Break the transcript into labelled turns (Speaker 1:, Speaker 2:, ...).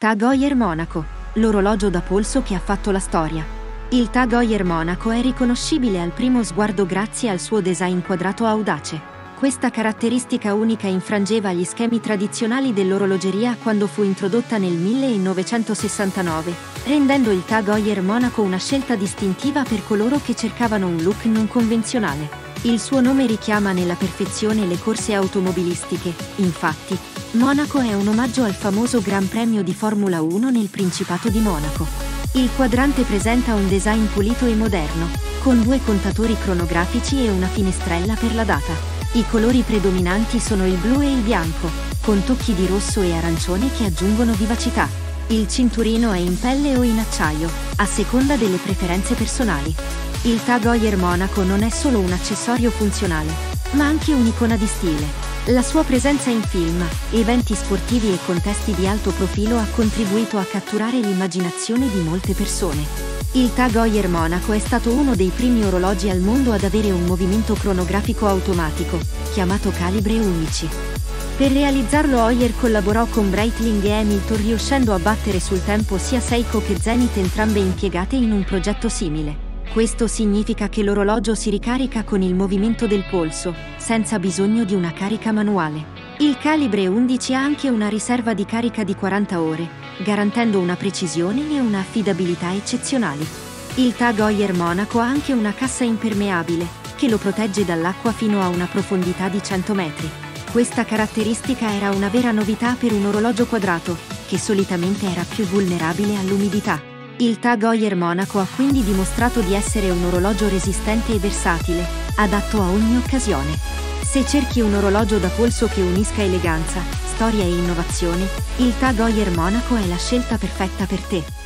Speaker 1: Tag Heuer Monaco, l'orologio da polso che ha fatto la storia. Il Tag Heuer Monaco è riconoscibile al primo sguardo grazie al suo design quadrato audace. Questa caratteristica unica infrangeva gli schemi tradizionali dell'orologeria quando fu introdotta nel 1969, rendendo il Tag Heuer Monaco una scelta distintiva per coloro che cercavano un look non convenzionale. Il suo nome richiama nella perfezione le corse automobilistiche, infatti, Monaco è un omaggio al famoso Gran Premio di Formula 1 nel Principato di Monaco. Il quadrante presenta un design pulito e moderno, con due contatori cronografici e una finestrella per la data. I colori predominanti sono il blu e il bianco, con tocchi di rosso e arancione che aggiungono vivacità. Il cinturino è in pelle o in acciaio, a seconda delle preferenze personali. Il Tag Heuer Monaco non è solo un accessorio funzionale, ma anche un'icona di stile. La sua presenza in film, eventi sportivi e contesti di alto profilo ha contribuito a catturare l'immaginazione di molte persone. Il Tag Heuer Monaco è stato uno dei primi orologi al mondo ad avere un movimento cronografico automatico, chiamato calibre 11. Per realizzarlo Heuer collaborò con Breitling e Hamilton riuscendo a battere sul tempo sia Seiko che Zenith entrambe impiegate in un progetto simile. Questo significa che l'orologio si ricarica con il movimento del polso, senza bisogno di una carica manuale. Il calibre 11 ha anche una riserva di carica di 40 ore, garantendo una precisione e una affidabilità eccezionali. Il Tag Heuer Monaco ha anche una cassa impermeabile, che lo protegge dall'acqua fino a una profondità di 100 metri. Questa caratteristica era una vera novità per un orologio quadrato, che solitamente era più vulnerabile all'umidità. Il Tag Heuer Monaco ha quindi dimostrato di essere un orologio resistente e versatile, adatto a ogni occasione. Se cerchi un orologio da polso che unisca eleganza, storia e innovazione, il Tag Heuer Monaco è la scelta perfetta per te.